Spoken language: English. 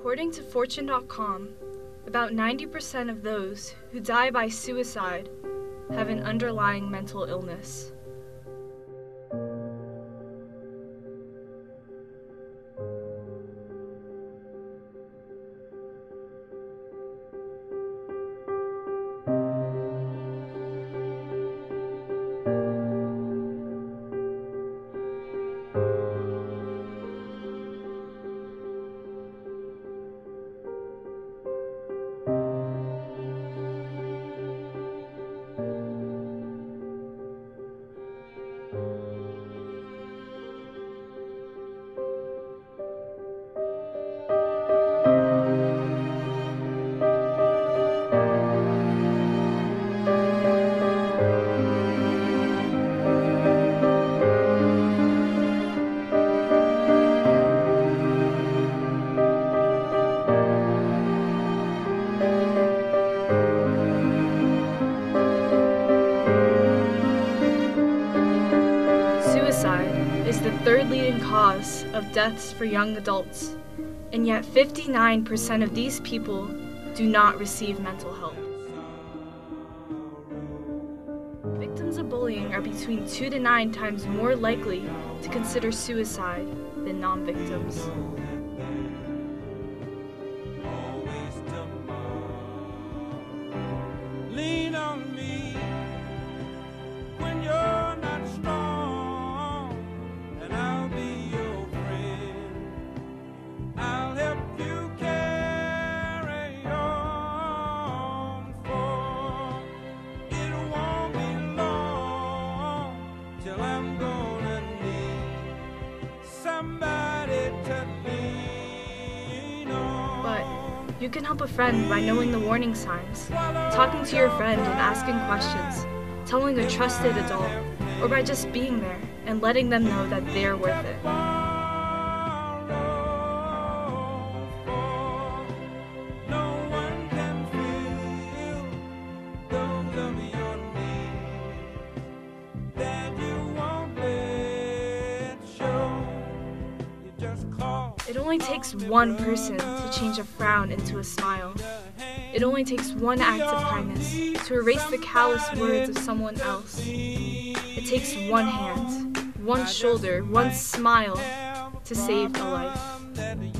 According to Fortune.com, about 90% of those who die by suicide have an underlying mental illness. The third leading cause of deaths for young adults, and yet 59% of these people do not receive mental help. Victims of bullying are between two to nine times more likely to consider suicide than non But you can help a friend by knowing the warning signs, talking to your friend and asking questions, telling a trusted adult, or by just being there and letting them know that they're worth it. It only takes one person to change a frown into a smile. It only takes one act of kindness to erase the callous words of someone else. It takes one hand, one shoulder, one smile to save a life.